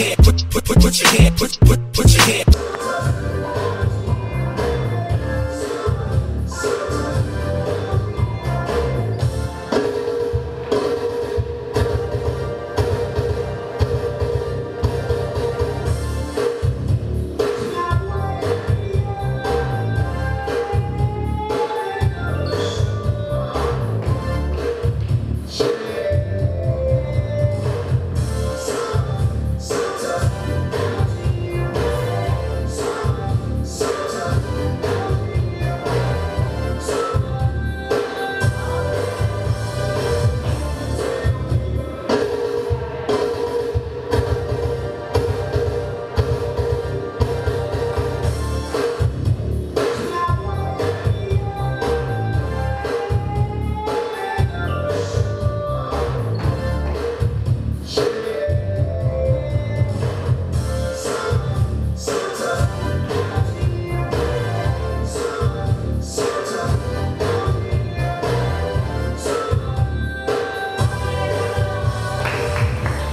your hand, put, put, put, put your hand, put, put, put your hand.